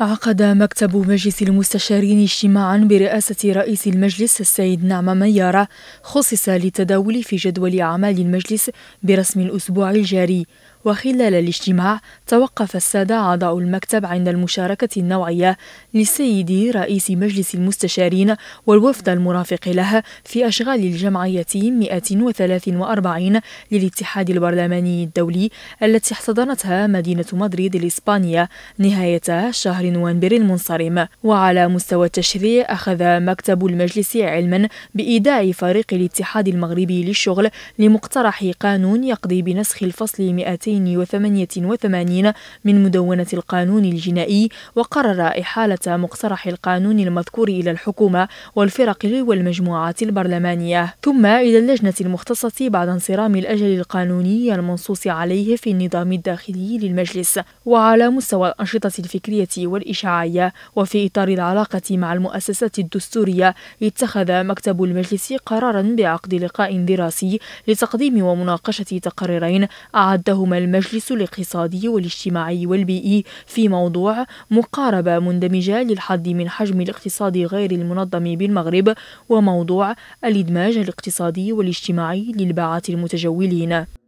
عقد مكتب مجلس المستشارين اجتماعا برئاسة رئيس المجلس السيد نعمة ميارة خصص للتداول في جدول أعمال المجلس برسم الأسبوع الجاري. وخلال الاجتماع توقف السادة أعضاء المكتب عند المشاركة النوعية للسيد رئيس مجلس المستشارين والوفد المرافق له في أشغال الجمعية 143 للاتحاد البرلماني الدولي التي احتضنتها مدينة مدريد الإسبانية نهاية شهر نوفمبر المنصرم. وعلى مستوى التشريع أخذ مكتب المجلس علما بإيداع فريق الاتحاد المغربي للشغل لمقترح قانون يقضي بنسخ الفصل 200 288 من مدونة القانون الجنائي وقرر إحالة مقترح القانون المذكور إلى الحكومة والفرق والمجموعات البرلمانية. ثم إلى اللجنة المختصة بعد انصرام الأجل القانوني المنصوص عليه في النظام الداخلي للمجلس. وعلى مستوى الأنشطة الفكرية والإشاعية وفي إطار العلاقة مع المؤسسات الدستورية اتخذ مكتب المجلس قرارا بعقد لقاء دراسي لتقديم ومناقشة تقريرين أعدهما المجلس الاقتصادي والاجتماعي والبيئي في موضوع مقاربة مندمجة للحد من حجم الاقتصاد غير المنظم بالمغرب وموضوع الإدماج الاقتصادي والاجتماعي للباعة المتجولين.